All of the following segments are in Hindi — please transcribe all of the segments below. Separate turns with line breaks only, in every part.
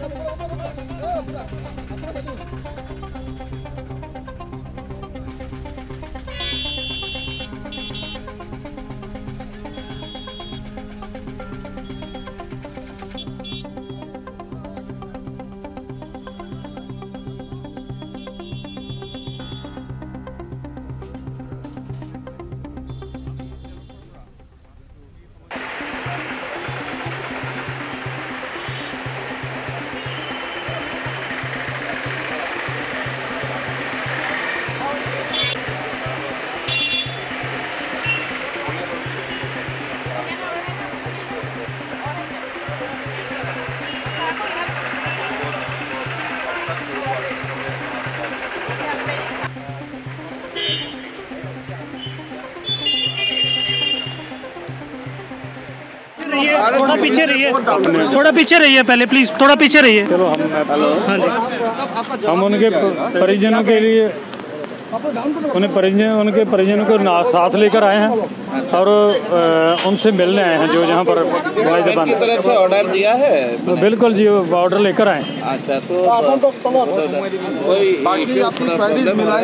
Thank you. रहिए थोड़ा पीछे रहिए। थोड़ा पीछे रहिए पहले प्लीज़ थोड़ा पीछे रहिए।
चलो हम
हाँ जी।
हम उनके परिजनों के लिए उन्हें परिजन उनके परिजनों को साथ लेकर आए हैं और उनसे मिलने आए हैं जो यहाँ पर
की तरफ़ से ऑर्डर दिया है?
तो बिल्कुल जी वो ऑर्डर लेकर आए।
अच्छा तो?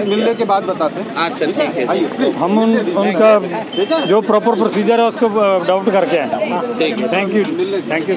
मिलने के बाद बताते हैं।
अच्छा ठीक है?
हम उन उनका जो प्रॉपर प्रोसीजर है उसको डाउट करके आए
ठीक
थैंक यू थैंक यू